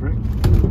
right?